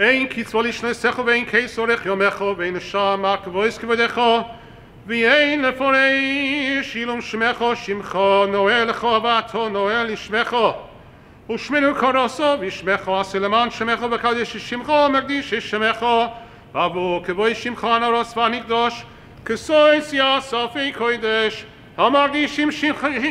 אין קצבו לשנסיך ואין כסורך יומך ואין שמה כבויס כבודך ואין לפורש אילום שמך שמך נועל לך ואתו נועל לשמך ושמנו קורסו וישמך עשה למען שמך וקדש שמך מקדיש שמך ועבור כבוי שמך נרוס ונקדוש כסויס יאספי קוידש המקדישים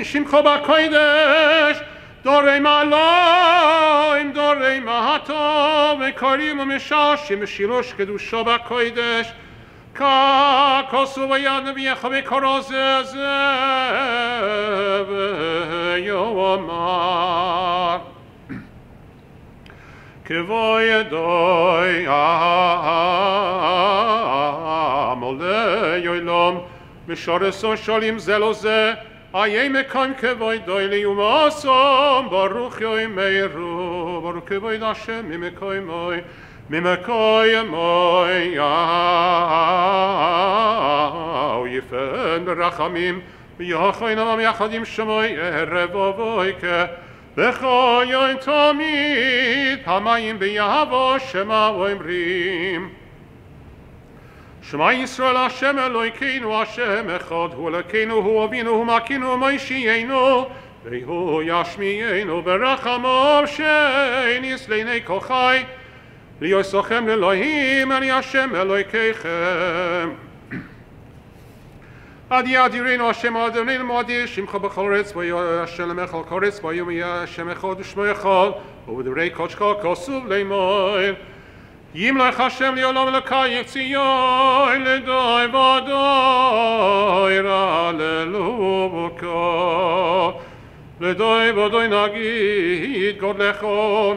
שמך בקוידש דורי מעליים דורי מהטוב וקוראים ומששים שילוש קדושו בקוידש ככוסו ביד נביאך וקורו זה זה ויאמר כבוי דוי עמולי יוילום ושורסו שולים זה לא זה איה מקום כבוי דוי ליומסום ברוך יוי מeiru ברוך כבוי דשם ממקוי מוי ממקוי מוי יאו יפן ברחמים ויחוי נמם יחד עם שמוי ערב ובויקה בכל יום תמיד המים ביהבו שמה אומרים שמע ישראל השם אלוהינו השם אחד הוא אלוקינו הוא אבינו הוא מקינו ומושיענו והוא ישמיענו ברחמו שניס לעיני כל חי ליוסכם לאלוהים אני השם אלוהיכם עד ידירנו השם אדונינו מועדי שמך בכל רץ השם למך על כל רץ ויום יהיה השם אחד ושמו אחד ובדברי קודשך כסוב לאמור ימלך השם לעולם ולקייך ציון לדוי ודוי רללובקו לדוי ודוי נגיד גודלך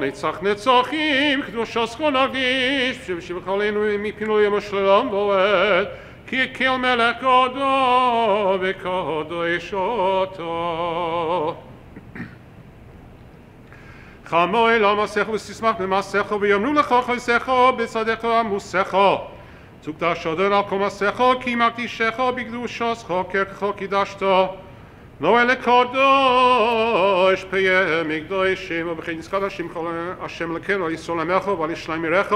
נצח נצחים קדושתך נקדיש שבשבילך עלינו מפינוי יום השלום בועט כי כל מלך גודו וקודש אותו חמוי למסך ותשמח במסך ויאמרו לך חסך בצדך עמוסך תוקדש עודן על כל מסך כי מקדישך בקדושתך כרכך קידשתו. לא אלה קדוש פיה מקדושים ובכן נזכר השם השם לקנו על ישראל עמך ועל ישלם ירך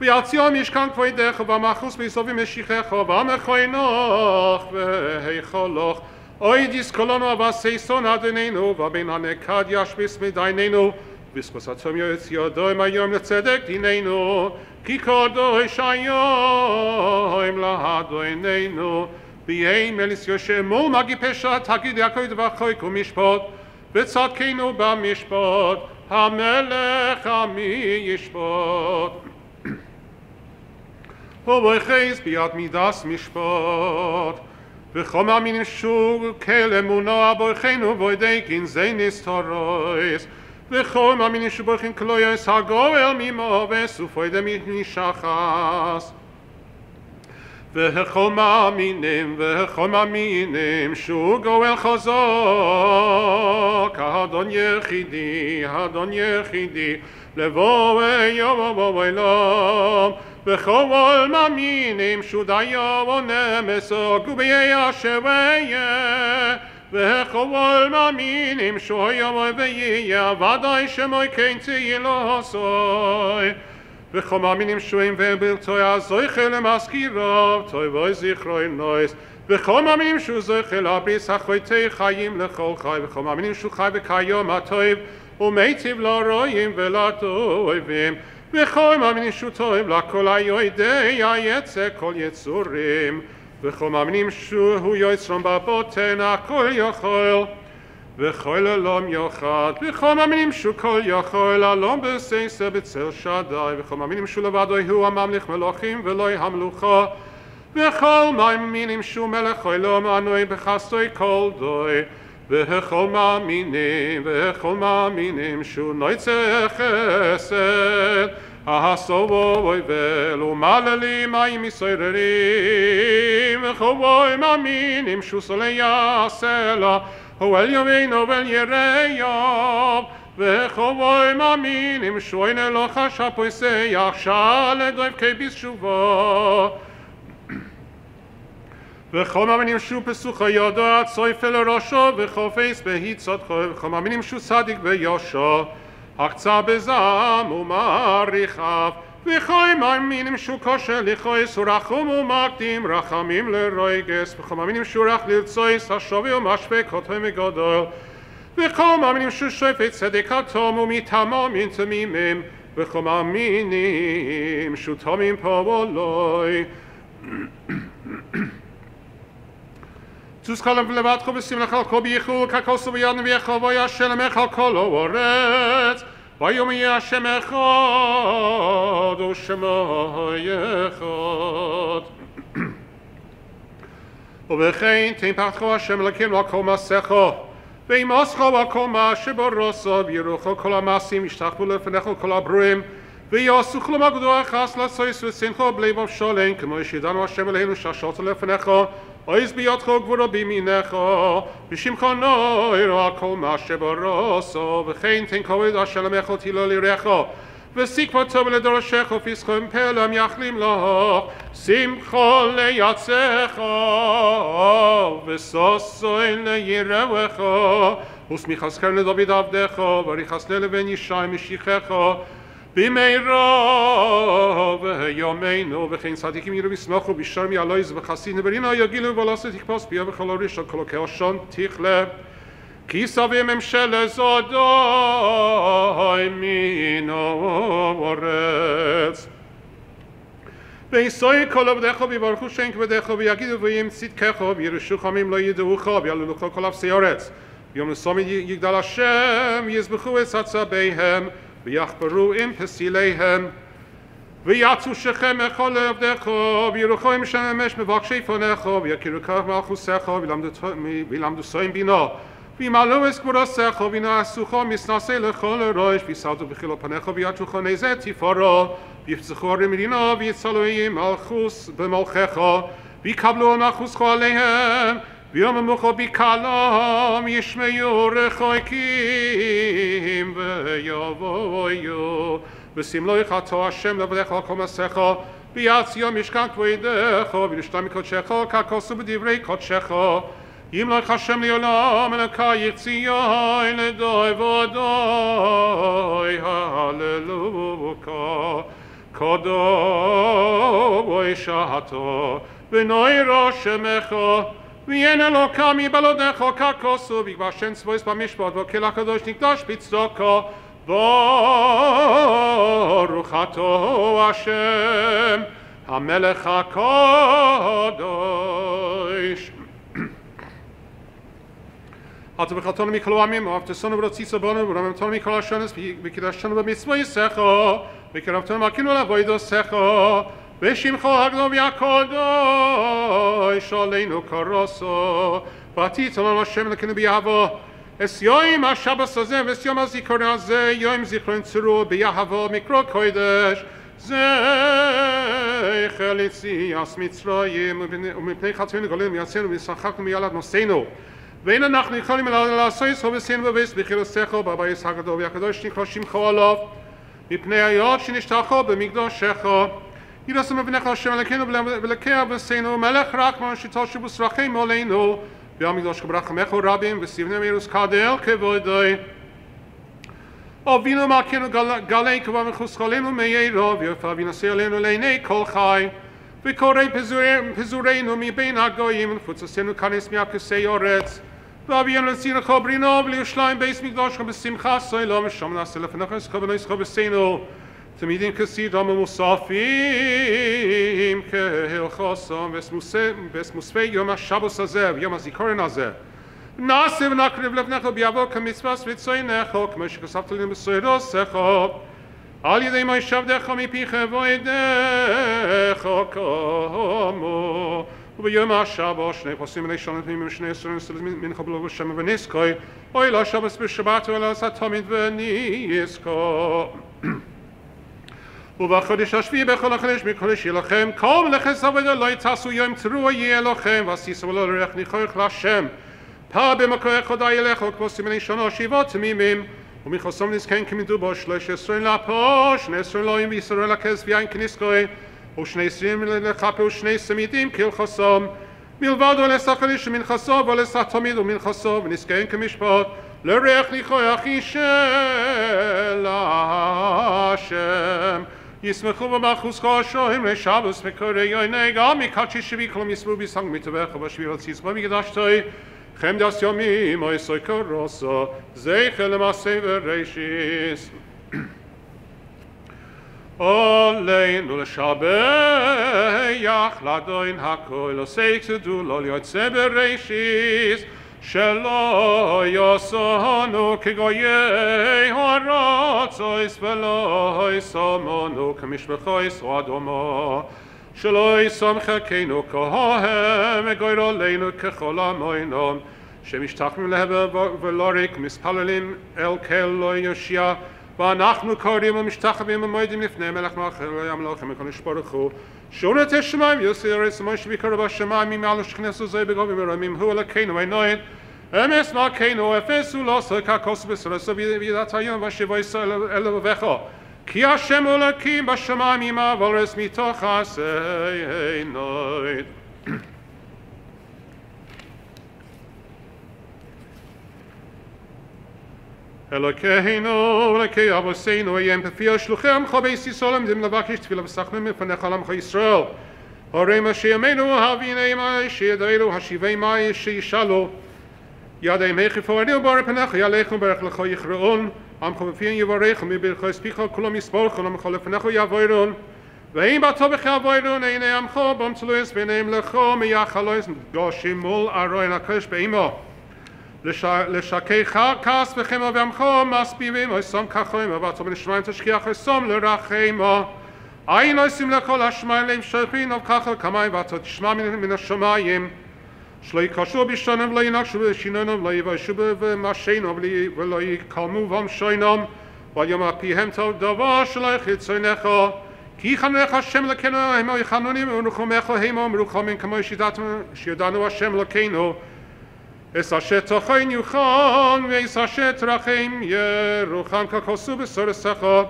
ועל ציון משכן כבודך ובמחוס ויסובים משיחך ובמכוינוך והיכולוך. אוי דיסקולנו אבסייסון אדוננו ובין הנקד ישביס מדייננו ביסקוס אצום יאצ יאדוי מאיום לצדק דינינו כי קודו ישעיהם להדו עינינו ביהי מליס יושמו מגי פשע תגיד יקוי דבר חוי כומשפוט וצדקינו במשפוט המלך עמי ישפוט הוא בייחס ביד מידס משפוט וחום אמין שוג כל אמונו אבו חינו בוידי כנזי נסטורויס וכל מאמינים שבורכים כלו יעס הגובר ממובס ופוידה מנשחס. וכל מאמינים, וכל מאמינים, שהוא גואל חזוק, האדון יחידי, האדון יחידי, לבוא ויום ובוא אלום וכל מאמינים, שהוא דיו ונמסוק, וביהי אשר ויהיה, וכל מאמינים שהוא יבוא ויהיה ודאי שמוי כן תהיה לו עשוי וכל מאמינים שועים ובלתו הזויכה למזכירו תוי בוי זכרוי נויס וכל מאמינים שהוא זויכה לבריס החויטי חיים לכל חי וכל מאמינים שהוא חי וכיום הטוב ומיטיב לרועים ולטובים וכל מאמינים שהוא טוב לכל היועדי היצא כל יצורים וכל מאמינים שהוא יוצרם בבוטן הכל יכול וכל אלום יוחד. וכל מאמינים שהוא כל יכול אלום בסייסה בצל שדי. וכל מאמינים שהוא לבדו הוא הממליך מלוכים ולא המלוכה וכל מאמינים שהוא מלך אלום אנוי בחסוי כל דוי. וכל מאמינים וכל מאמינים שהוא נויצה חסד הסובו ויבל ומללים מים מסויררים וכל מאמינים שהוא סולי יעשה לה הוא אל ימינו ואל ירעיו וכל מאמינים שהוא אין אלוך שפויסי יחשל לדויב כבישובו וכל מאמינים שהוא פסוך הידו עד סויפה לראשו וחופש בהיצדכו וכל מאמינים שהוא צדיק ביושו הקצה בזעם ומעריכיו וכוי מאמינים שהוא כושר לכויס ורחום ומקדים רחמים לרויגס וכל מאמינים שהוא רך לרצויס השווי ומשווה כותו מגדול וכל מאמינים שהוא שופט צדק התום ומטעמו מן תמימים וכל מאמינים שהוא תומים פה ולוי צוס קלם לבטחו בשמלך על כל בייחול ככוסו ביד נביאך ובויה שלמך על כל אורץ ויום יהיה השם אחד ושמו אחד ובכן תן פתחו השם אלוקינו על כל מעשיכו וימסכו על כל מה שברוסו וירוחו כל המעשים ישתחוו לפניך כל הברואים ויעשו כלום הגדול יחס לעשויס ושמחו בלבב שולם כמו שידענו השם אלינו שהשעות לפניך אויז ביותך גבורו בימינך בשמך נוירו על כל מה שברוסו וכן תן כבוד אשר למך תהילו לירך וסיק פתו לדורשך ופסחם פלם יחלים לך שמחו ליצך וששוי לירבך ושמיכסכם לדוד עבדך וריחסנה לבן ישי משיחך בימי רוב יומיינו וכן צדיקים ירו וסמחו בישר מי עלויז וחסין ורינו יגילו ולעשו תקפוס ביום וחלו ראשון כלו כאושון תיכלה כי סבי ממשל זודו הימינו ורץ ויסוי כל עבדכו ויברכו שאין כבדכו ויגידו ואים צדקכו וירשו חמים לא ידעו חו ויעלו לוחו כל אף סיורץ ויום נסום יגדל השם יזבחו את צצביהם ויחפרו עם פסיליהם ויצו שכם אכל לעבדיך וירוחו עם שמש מבקשי פניך ויכירו כך מלכוסך וילמדו סוים בינו וימלאו את גבורתך וינעשוך מסנסי לכל הראש ויסלתו בחילו פניך ויעטוך נזי תפארו ויפצחו ערי מדינה ויצלו עם מלכוס במלכך ויקבלו מלכוסך עליהם ויום מוכו בי קלום ישמיו רחוקים ויובויו ושים לו יחתו השם לבדך לא כל מסך ביאץ יום ישכן כבוידך ונשתה מקודשך ככוס ובדברי קודשך אם לא יחשם לי עולם אלא כי יציאי לדוי ודוי הללוקה קודו בוי ונוי ראש שמך ואין אלוקם מבלעדיך ככוסו ויגבשן צבויס במשפט וכל הקדוש נקדש בצדוקו ברוך אתה השם המלך הקדוש אתה בחתנו מכל העמים ואהבתנו ורציסו בנו ורממתנו מכל השונס וקידשתנו במצווי יסכו וקרבתנו מקינו לעבודו שכו ושמחו הגדול והקודש עלינו קרוסו ותיתן לנו השם אלוקינו ביהבו. את יום השבס הזה ואת יום הזיכרון הזה יום זיכרון צרו ביהבו מקרוא קודש זכר ליציאס מצרים ומפני חטאינו גלינו ויצאנו ושחקנו מילד נושאנו ואין אנחנו יכולים לעשות זאת בסין ובס בחילוסך בבייס הגדול והקדוש נקרא שמך עליו. מפני היות שנשתחו במקדושך ירסם מבנך השם אלוקינו ולקי אבסינו מלך רק מה שתושב וסרחם עלינו והמקדוש ברחמך רבים וסיבנה מירוס קדל כבודוי אבינו מלכנו גלי כבר מחוסכלנו מיירו ויפה ונשא עלינו לעיני כל חי וקורא פזורנו מבין הגויים ונפוצצנו כנס מהכסי אורץ ואבינו לצינו ברינו ולירושלים בייס מקדוש בשמחה סוילום ושם נעשה לפניך נסחו ונסחו בסינו תמידים כסידם ומוספים כהלכוסם וסמוספי יום השבוס הזה ויום הזיכרון הזה נעשה ונקריב לבנך ביבוא כמצווה וצוינך כמו שכסבת לנו בסוידוסך על ידי מה שבדך מפיך ואידך כמו וביום השבו שני פוסים אלי שלום פנימים שני עשרים סלמים מנחה בלבו שם וניסקוי אוי לא שבס בשבת ולא עשה תמיד וניסקו ובחודש השביעי בכל החודש מקודש לכם כל מלאכת עבודה לא יתעשו יום צרוע יהיה לכם ועשיסו ולא לריח ניחוח להשם. פעם במקור חודה ילך כמו סימני שנה שבעות תמימים. ומחוסם נזכן כמדובו שלוש עשרה לפו שני עשרה אלוהים וישראל לכס ויין כניסקוי ושני עשרים לכפה ושני סמידים כלחסום מלבד ולשחר איש מנחסו ולשח תמיד ומנחסו ונזכן כמשפט לריח ניחוח איש של השם اسم خوب و مخصوص که شاهم شب اسم کره یا نگاه می کچی شبی کلم اسم بی سنگ می تو خوبش بیرد سیز با می گداشتای خیم دست یا می مای سای که راسا زی خلم از سی و ریشیست آلین شابه یا یخ لدائن حکای لسیکس دول آلیات سی و ریشیست שלא יוסונו כגויי הרצויס ולא יסומנו כמשפחויס אדומו שלא יסום חלקנו כהם וגויר עלינו ככל עמוינום שמשתחמים להבל ולא ריק מספללים אל כל לא יושיע ואנחנו קוראים ומשתחווים ומועדים לפני מלך מלכי המלכים הקדוש ברוך הוא. שורת השמיים יוסי ארץ מויש ביקר בשמיים ממעל שכנסו זה בגובים ורמים הוא אלוקינו עינוין אמס מלכנו אפס הוא לא עושה ככוס בסרסו וידעת היום ושיבו ישראל אל לבביך כי השם אלוקים בשמיים עמה ואורס מתוך עשי עינוין אלוקינו, אלוקי אבוסינו, איים בפי השלוחם חובס ישראל עומדים לבקש תפילה וסחמים מפניך לעמך ישראל. הרי מה שימינו הביני מה שידענו השיבי מה שישאלו ידי מיכי פורנו בר פניך יעליכם ברך לך יכראון עמך בפיין יברך מברך הספיך כולם יספורך עמך לפניך יבוירון ואם בתו בכי אבוירון עיני עמך במצלויס ביניהם לך מייחלויס גושים מול ארוי נקש באימו לשקי כעס וחמא ועמך מסביבים אסום כחוים ובעצום לשמיים תשכיח אסום לרחמו. עין עושים לכל השמיים להם שפין וככה כמיים ואתה תשמע מן השמיים. שלא יקשו בשונם ולא ינקשו בשינונם ולא יבשו במשנו ולא יקלמו במשונם ויום אפיהם טוב דבר שלא יחיצונך כי חנך השם לקנו המו יחנונים ורחומך המו מרוחמים כמו שידענו השם לקנו Es ashet tochain yuchan, veis ashet rachem yeruchan kakosu besoresecha.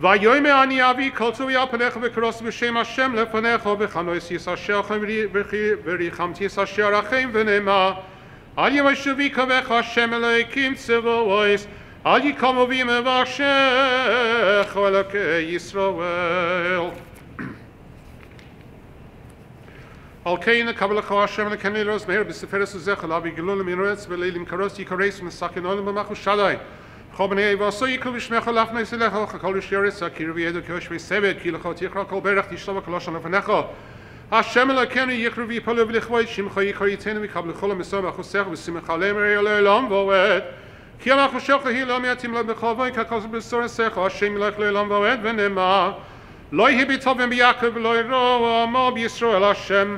ויאמר אני אבי כל צווי על פניך וקרוס בשם השם לפניך וחנוס יסשלכם וריחמתי יסשר רחם ונאמר אל ימשובי קבך השם אלוהיקים צבאויס אל יקומו בי מבשך אלוקי ישראל על כן קבלך השם לקני לרוז מהר בספרס וזכר להביא גילון למנועץ ולילים קרוס יקרס ומסכן עולם במחו שדי כל בני ועשו יקרו בשמך לפני סלך כל ישרס הקיר וידו כיושבי סבד כי לך תקרא כל ברך תשלום כל השם לפניך השם אלוקינו יקרו ויפלו ולכבוד שמך יקרא יתנו ויקבל כל המסור והחוסך ושמחה למרי לעולם ועד כי אנחנו שלך היא לא מעטים לו בכבוד ככל בסור עשיך השם ילך לעולם ועד ונאמר לא יהי בטובים ביעקב ולא ירוע עמו בישראל השם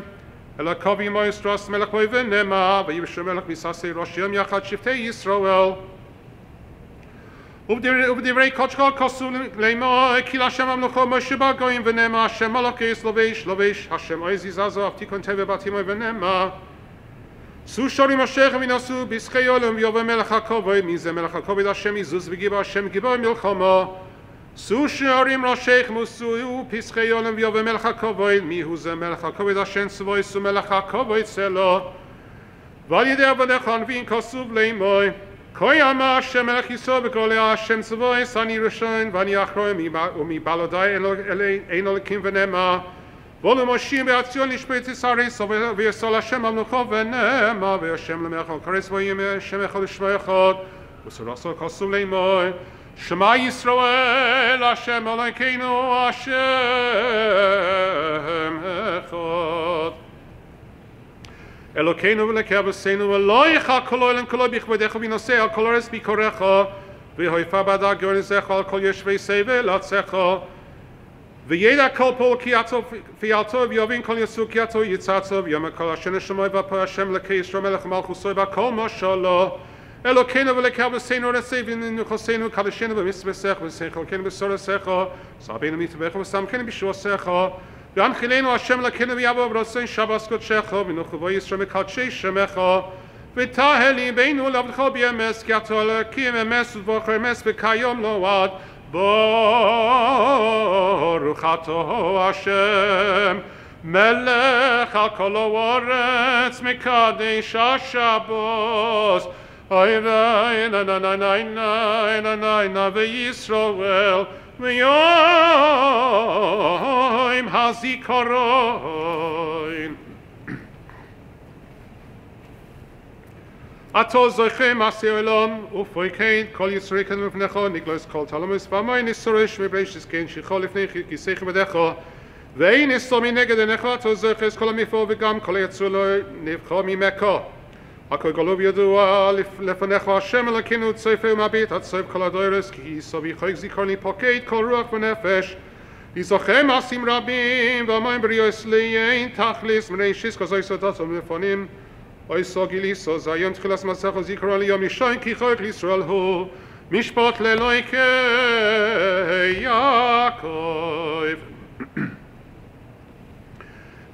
אלא קובי מויסטרוס מלך בוי ונמה ויבשר מלך מססי ראשים יחד שבטי ישראל. ובדברי קודשך כסו לאמור כי להשם המלוכו משה בגויים ונאמר השם מלכיס לובש לובש השם עזי זזו אף תיקון טבע בתימוי ונאמר צאו שורים אשריכם ונעשו בשכי עולם ויובא מלך הכובד מי זה מלך הכובד השם יזוז וגיבור השם גיבור מלחמו סו שערים ראשיך מוסו פסחי עולם ויובא מלך הכובד מי הוא זה מלך הכובד השם צבוי סו מלך הכובד צלו ועל ידי עבדיך הנביאים כסוב לאמוי כה אמר השם מלך ישראל בגולי השם צבוי אני ראשון ואני אחרון ומבלעדי אין אלוקים ונאמר ולמושיע בעציון לשפט ישראל ויסול השם המלוכו ונאמר והשם למלך על כרס וימי השם אחד ושמו אחד וסרסו כסוב לאמוי שמע ישראל השם אלוקינו השם אחד. אלוקינו ולקי אבוסינו ולא יחל כל עולם כולו בכבודך ובנושא על כל ארץ ביקורך והויפה בעדה גאונזך על כל יושבי סבל ארצך וידע כל פול כי עצו פיאלתו ויבין כל יסו כי עצו יצצו ויאמר כל השם שמוי ופה השם לקי ישראל מלך מלכוסוי וכל משלו אלוקינו ולקו בסינו רציבים נחוסינו קדשנו במצווסך ושכל כן בסורסך סבינו מתבך וסמכנו בשועסך והנחילנו השם אלוקינו ויבוא ורוצי שבס קודשך ונוחבו ישראל מקדשי שמך ותהה ליבנו לעבדך בימס כי אתה אלוקים אמס ובוחר אמס וכיום לא עד ברוך אתה השם מלך על כל הארץ מקדש השבוס Hayra ena na na na na ena na na veYisrael miyom hazikaron. Ato zochem asi olam ufoikein kol yisrei kan mifnecha niglos kol talamis v'amayin isorish v'breishis kein shichol ifnei kisech v'decha ואין אסתו מנגד עיניך, אתה זוכר את כל המפעל וגם כל היצור לא הכל גלוב ידוע לפניך השם אלוקינו צופה ומביט סוף כל הדורס כי סובי חויק זיכרוני פוקד כל רוח ונפש. יזוכם מעשים רבים ואמרים בריאוס ליין תכליס מראשיס כזוי סודות ומפונים. אוי סו גיליסו זה היום תחילת מסך וזיכרון ליום ישון כי חויק לישראל הוא משפט לאלוהי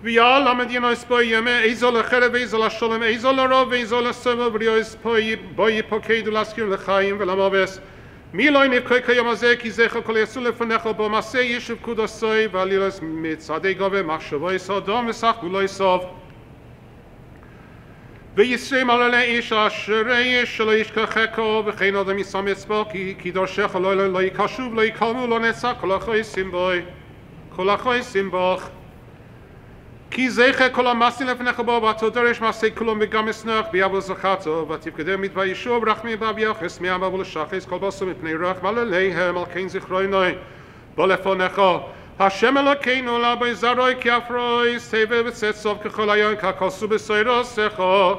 כיעקב ויאל המדינה הספוי ימי איזו לחרב ואיזו לשלום איזו לרוב ואיזו לסבב בריאו הספוי בואי פוקד ולהזכיר לחיים ולמובס מי לא נבכה כיום הזה כי זכר כל יצאו לפניך במעשה ישוב קודסוי ועלילוס מצעדי גובה מחשבו יסודום וסך גולו יסוב וישרים על עלי איש אשר איש שלא ישכחכו וכן אדם ישם אצבו כי דורשך לא יקשוב לא יקלמו לא נצח כל החויסים בוי כל החויסים בוך כי זכר כל המסים לפניך בו, ואתה דורש מעשה כלום וגם אסנוח ביבו זכתו, ותפקדם מתביישו ברחמי באביוחס מאבא ולשחס כל בוסו מפני רוח ועליהם על כן זכרונוי. בוא לפניך, השם אלוקינו לבוי זרוי כי אפרוי, סבב וצאת סוף ככל היום, ככוסו בסוירו סכו,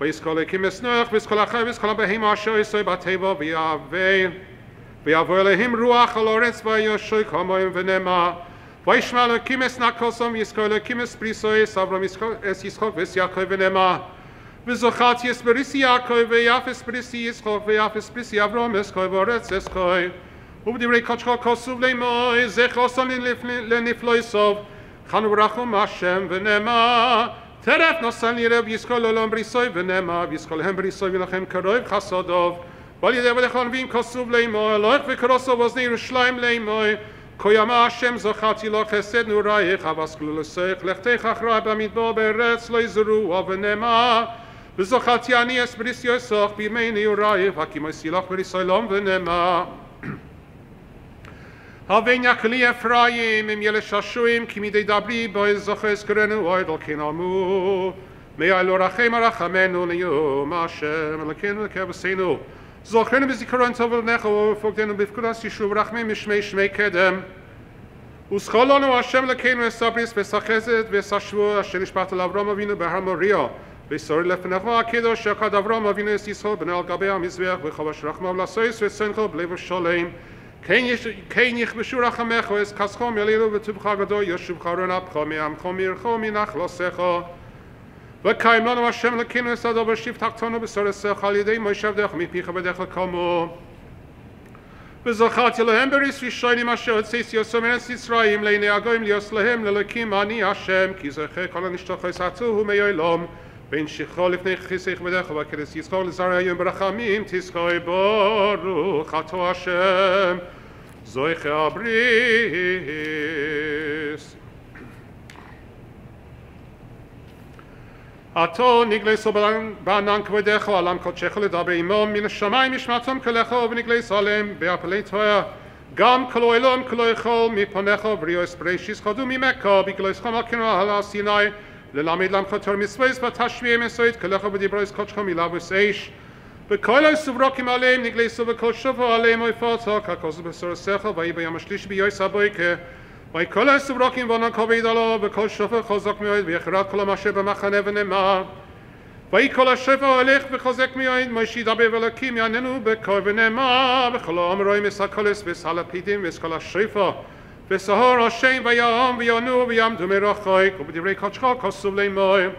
ויסכל הקים אסנוח, ויסכל החי, ויסכל הבהמה אשר יסוי בטבע, ויעבר, ויעבור אליהם רוח על אורץ ויושוי כמוהם ונאמר, וישמע אלוקים אס נקוסום יזכור אלוקים אס פריסו אס אברהם אס ישחוק ואס יעקב ונאמר וזוכת יש בריסי יעקב ויף אס בריסי ישחוק ויף אס בריסי אברהם אס כוי ואורץ אס כוי ובדברי קודשך כוסוב לאמוי זכר עשו לנפלוי סוף חנו ברחום השם ונאמר טרף נוסן ירב יזכור לעולם בריסוי ונאמר ויזכור להם בריסוי ולכם קרוב חסודוב ועל ידי עבדיך הנביאים כוסוב לאמוי אלוהיך וקרוסו ואוזני ירושלים לאמוי קוים השם זכרתי לו חסד נורייך אבסקלו לסך לכתך אחרי במדבר בארץ לא יזרו ונאמר וזכרתי אני אסבריס יוסך בימי נעורייך הקימו סילך בריסוילום ונאמר הבן יקלי אפרים אם ילה ששויים כי מדי דברי בו זוכר אזכרנו אוהד על כן עמו מאלו רחם הרחמנו ליום השם אלוקינו Zorgrennen we zich rond over nech over voor den bifkudas Yishuv rachmim mishmei shmei kedem. Uscholonu Hashem lekeinu esabris vesachesed vesashvu asher nishpat al Avram avinu behar Moria. וישראל לפניו הקדוש שקד אברהם אבינו את ישראל בנה על גבי המזבח וחבש רחמיו לעשויס וסנכו בלב השולם כן יכבשו רחמך ועז כסחו מלילו וטובך גדול ישובך רנפך מעמך ומעירך ומנחלוסך וקיים לנו השם לקינו אסדו בשיב תחתונו בסורסך על ידי משה עבדך מפיך בדך לקומו וזכרתי להם בריס ראשונים אשר הוצאתי יוסו מארץ מצרים לעיני הגויים להיות להם ללקים אני השם כי זכר כל הנשתוכו סעצוהו מיילום בין שכרו לפני כיסך בדך וכדס יזכור לזרע היום ברחמים תזכור ברוך אתו השם זויכי הבריס עתו נגלסו בענן כבודך עולם קודשך לדבר עמו מן השמיים ישמעתם כלך ונגלס עליהם בהפלי תואר גם כלו אלום כלו יכול מפניך בריאוס בראשיס חדו ממך בגלוס חמל כנראה על סיני ללמד למך תור מצווס ותשביע מסוית כלך בדברוס קודשך מלבוס אש וכל הסוברוקים עליהם נגלסו וכל שופו עליהם ויפוצו ככוס בסור שכל ויהי ביום השלישי ביועס הבויקה و ای کل است برای این وانا که ویدالا به کل شف خازک می آید و یک را کل ماشه به مخنه و نمه و ای کل شف آلیخ به خازک می آید مایشی دابه و لکی می آنه نو و نمه به خلا امرای می به سال پیدیم و سکل شفا به سهار آشین و یا آم و یا و یا مدوم را خواهی کچکا کسو لیم آی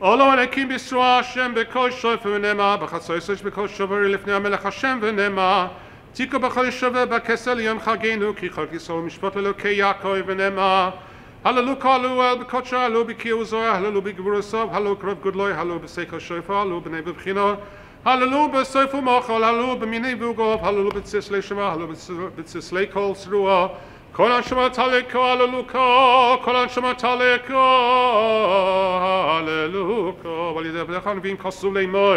آلا و لکیم بسو آشم به کل شف و نمه به خصایسش به کل شف و ریلفنی آمه لخشم و نمه תיקו בכל שווה בכסל יום חגינו כי חוק ישראל משפט אלוקי יעקב ונאמר הללו קלו אל בקודשו הלו בקיאו זוהר הללו בגבור סוף הלו קרוב גודלוי הלו בסקר שופר הלו בני בבחינות הללו בסוף ומוחל הללו במיני בוגוב הללו בציסלי שמה הללו בציסלי כל שרועה כל הנשמה תלקו הללוקו, כל הנשמה תלקו הללוקו, ועל ידי עבדיך הנביאים כסו לאמור.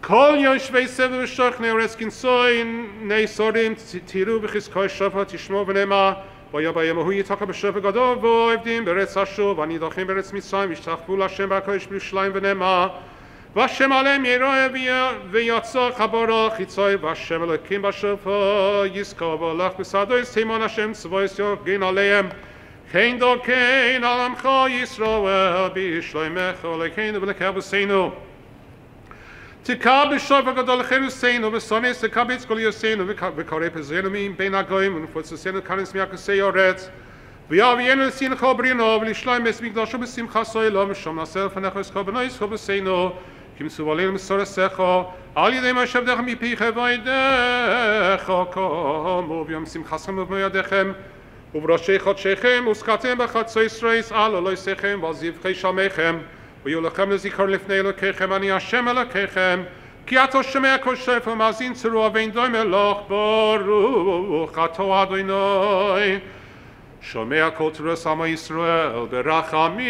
כל יושבי סבב ושוכני אורץ כנסוי נאסורים תראו בחזקוי שופע תשמעו ונאמר והיה ביום ההוא יתקע בשופע גדול ועובדים בארץ אשור והנידחים בארץ מצרים וישתחוו להשם בהקדוש בירושלים ונאמר והשם עליהם יראה ויצא חברו חיצוי והשם אלוקים בשופע יזכור והולך בסדו סימון השם צבויס יוגן עליהם כן דרכן על עמך ישראל בישלמך אלוקינו ולקבצנו תקע בשוף הגדול לחירוסנו ושונס תקבץ כל יוסנו וקורא פזרנו מבין הגויים ונפוצצנו כנס מיחסי אורץ ויביאנו לסין כל ברינו ולשלם בית מקדשו בשמחה סוילו ושום נעשה לפניך יזכו בנו יזכו בסנו כי מסוב עלינו מסור עשיכו על ידי מה שעבדך מפיך וידך קומו ביום שמחסכם ובמידכם ובראשי חודשיכם וזכרתם בחצי ישראל על אלוהי שיכם ועל זבחי שמכם ויהיו לכם לזיכרון לפני אלוקיכם, אני השם אלוקיכם, כי אתה שומע כל שפר ומאזין צרוע ואין דוי מלוך, ברוך אתה אדוני. שומע כל תרוס עמו ישראל ברחמים.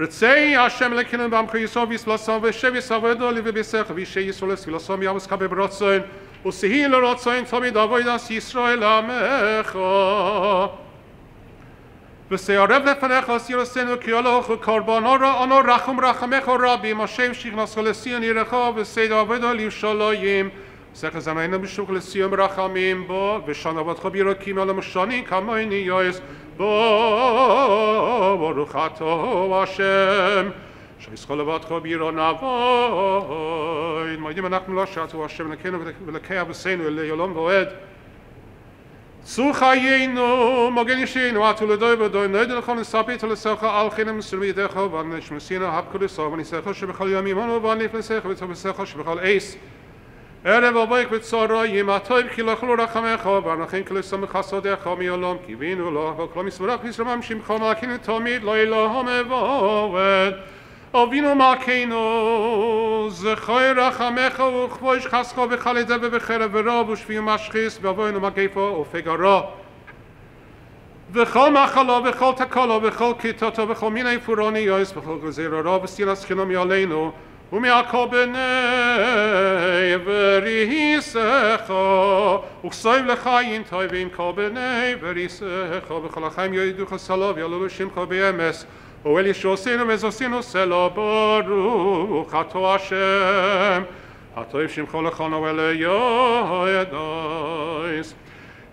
רצי השם אלוקינו בעמך יסוב יסלסום ושב יסבדו לבי בסך וישי ישראל לסבילסום יאמס כבה ברצון ושהי לרצון תמיד אבוידס ישראל עמך. بسیار لفنخ آسیرسن و کیالاخ و کاربانا را آنا رخم رخمخ را بیما شیم شیخناسخل سیانی رخا و سید آوید و لیوشالاییم سخ زمین و بشوخل سیم رخمیم. با و شانوات خوبی را کیمال مشانی کمای نیایز. با و خطا واشم شایس شایز باد خوبی را نواید. مایدی منخ ملاشت و هاشم لکن و لکه و سین و لیلان לדוי ודוי נויד לכם לספית לסך על חינם סלמי דך ונשמסינו הפקודסו וניסך שבכל יום ימנו ונף לסך ותבסך שבכל עיס ערב אבויק בצורו ימתוי כי לכלו רחמך ואנכין כלסם בחסודך מיולום קיווינו לו וכל מסברך ישרמם שמך מלכינו תמיד לא אלוהם אבוד אבינו מלכנו זכוי רחמך וכבוש חסכו בחלידה ובחרב ורוב ושפי משחיס ואבוינו מגפו ופגרו וכל מחלו וכל תקלו וכל כיתתו וכל מיני פורוני יויס וכל גזיר הרוב וסילס חינום יעלינו ומעכל בני וריסךו וכסויב לחיים טובים כל בני וריסךו וכל החיים יועדוך סלוב יעלו שמך באמס ואל ישועסינו וזוסינו סלו ברוך אתה השם. הטוב שמך לכנו וליועדויס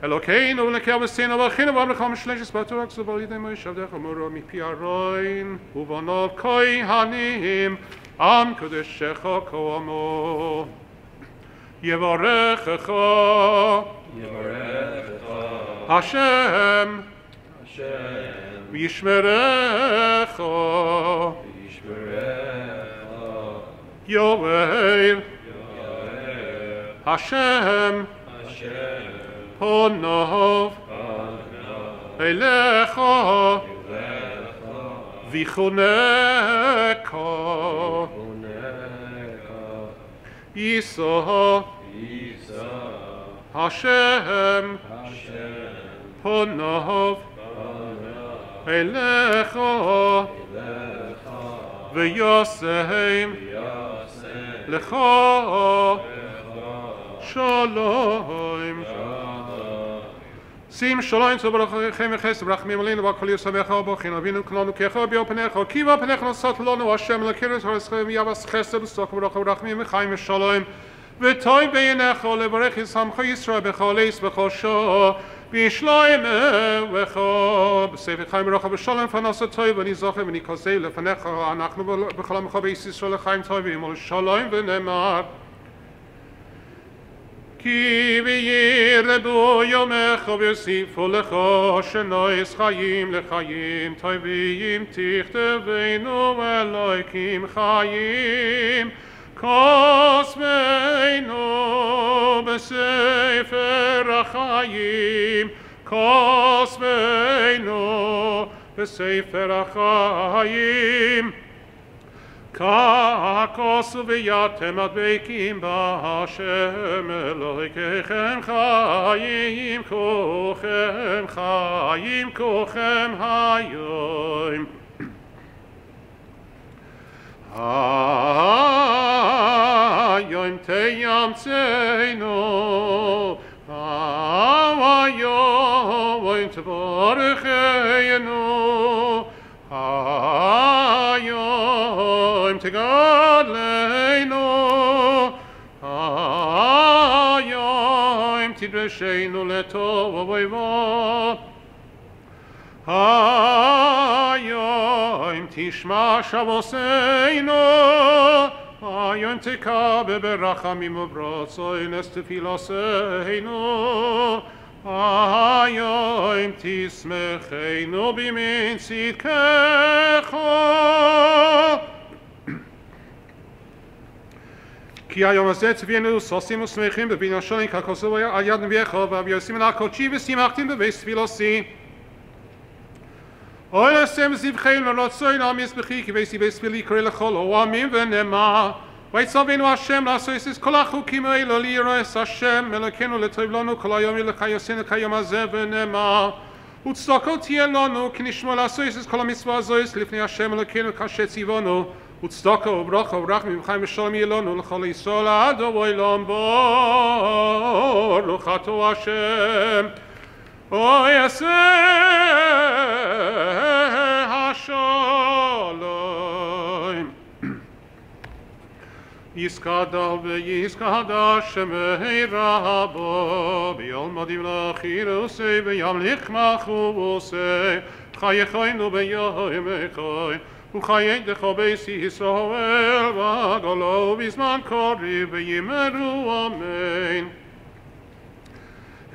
אלוקינו ולקי אבסינו ואחינו ואמלך משלשת בטוח על ידי מויש עבדך ומורו מפי הרוין ובנו כהנים עם קדשך כעמו יברכך יברכך השם. השם ישמעך ישמעך יאוי חשם חשם פונאף אנה הלכו ויכונך כונן elecho. Ve yosehim lecho. Shalom sim shalom so brach chem ches brach mi molin va kol yosha ve kha ba khina vinu knanu ke kha bi o pne kha ki va pne kha sat lon va shem la kher shor shem ya vas sok brach khaim shalom ve toy be ne sam yisra be be שעה וישלם וכה בספר חיים ברכה ושלום פנס טוב ואני זוכר ואני כזה לפניך אנחנו בכל עמך בעץ ישראל לחיים טובים ולשלום ונאמר כי וירבו יומך ויוסיפו לך שנויס חיים לחיים טובים תכתבנו אלוהיקים חיים כוסמנו בספר החיים כוסמנו בספר החיים ככוסו ויתם הדבקים בהשם אלוהיכם חיים כוכם חיים כוכם היום היום תימצאנו היום תברכנו היום תגדלנו היום תדרשנו לטוב ובבוא היום תשמע שבוסינו היום תקבל ברחמים וברצוינס תפילוסינו היום תשמחנו בימין צדקך כי היום הזה צבינו ששים ושמחים בבין השונים ככוסו על יד נביאך ואביוסים אל הקודשי ושימחתם בבית תפילוסי אוי לשם זבחים לרצוי נעם יסבכי כי בייסי בייס פילי קרא לכל אוהמים ונאמר ויצווינו השם לעשות את כל החוקים האלו לירס השם אלוקינו לטוב לנו כל היום ילך יוסנו כיום הזה ונאמר וצדקו תהיה לנו כי נשמע לעשות את כל המצווה הזאת לפני השם אלוקינו כאשר ציוונו וצדקו וברכה ורחמים וחיים ושלום יהיה לנו לכל ישראל עד עולם ברוך oy es ha shalom is kadal ve is kadash me rabo bi ol modiv la khiru se ve yam lich ma khu se khay khay nu yoy me u khay de kho si hisavel va golov izman kori ve yemeru amen.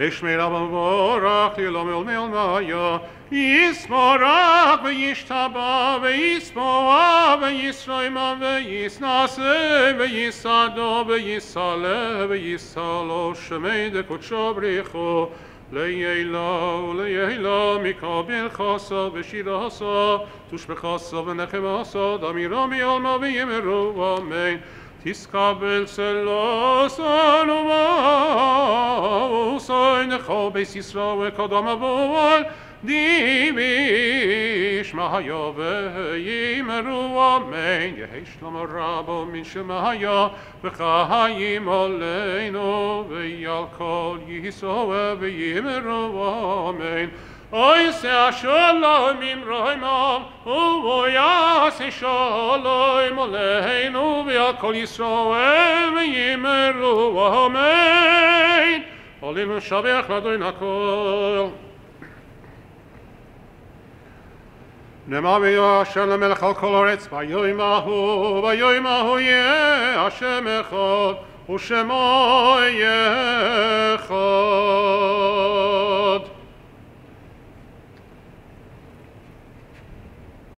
אשמר אבא מבורך לעולם עולמי עולמיה ישמח וישתבח וישמוע וישרימה וישנשא ויסעדו ויסעלה ויסעלו שמי דקודשו בריחו לילה ולילה מקבל חסה ושירה חסה תושבחסה ונחמסה דמירה מעלמה ויאמרו אמן תסקבל צלוסן ומאוסן לכל בית ישראל וקדם אבואל דיבי שמעיה ויאמרו אמן יהי שלום רבו מן שמעיה וחיים עלינו ויעל כל ישראל ויאמרו אמן Oy se shalom im roimam u yas shalom aleinu vi kol yisrael ve Olim shavach la doin hakol Nema be yo shana mel khol kolorets ba yo ima hu ba ye